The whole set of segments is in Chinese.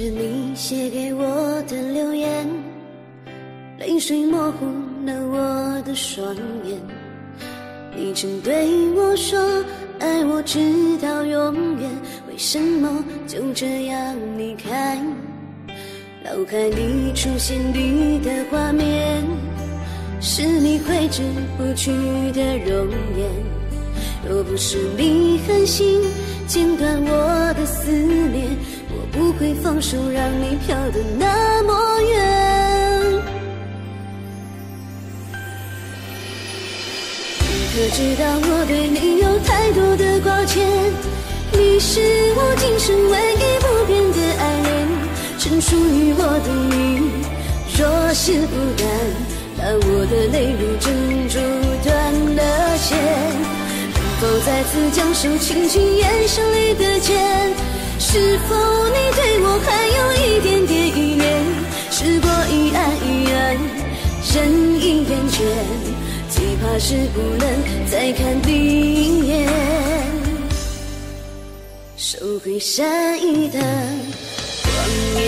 是你写给我的留言，泪水模糊了我的双眼。你曾对我说爱我直到永远，为什么就这样离开？脑海里出现你的画面，是你挥之不去的容颜。若不是你狠心剪断我的思念，会放手让你飘得那么远。你可知道我对你有太多的挂牵？你是我今生唯一不变的爱恋，只属于我的你，若是不甘，把我的泪如珍珠断了线。能否再次将手轻轻延伸你的肩？是否你对我还有一点点依恋？时过一暗一暗，人已厌倦，最怕是不能再看你一眼，收回善意的谎言。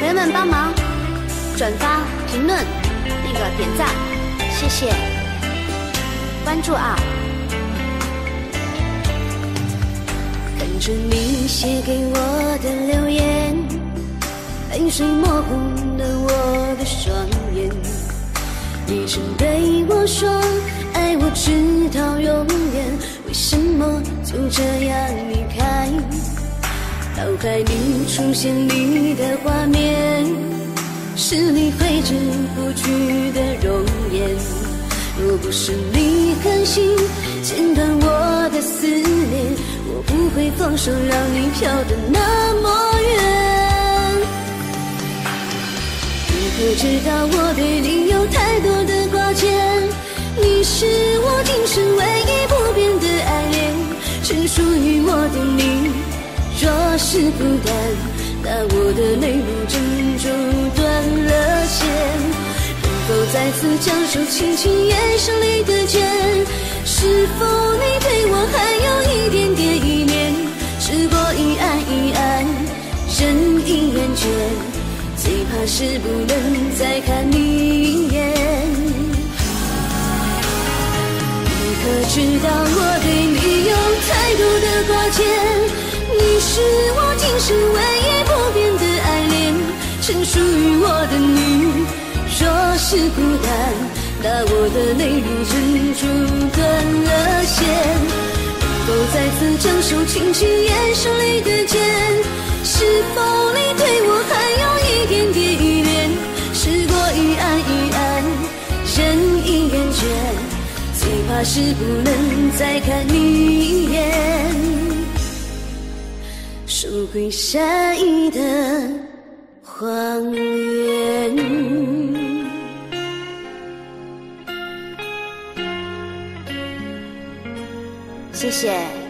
朋友们帮忙转发评论。个点赞，谢谢关注啊！着你写给我的留言，泪水模糊了我的双眼。你曾对我说爱我直到永远，为什么就这样离开？脑海里出现你的画面。是你挥之不去的容颜。若不是你狠心剪断我，放手让你飘得那么远。你可知道我对你有太多的挂牵？你是我今生唯一不变的爱恋，只属于我的你，若是孤单。那我的泪如珍珠断了线，能否再次将手轻轻延伸你的肩？是否你对我还有最怕是不能再看你一眼。你可知道我对你有太多的挂牵？你是我今生唯一不变的爱恋，曾属于我的你，若是孤单，那我的泪如珍珠断了线。能否再次将手轻轻延伸你的肩？是否你对我还还是不能再看你一眼。收回善意的谎言。谢谢。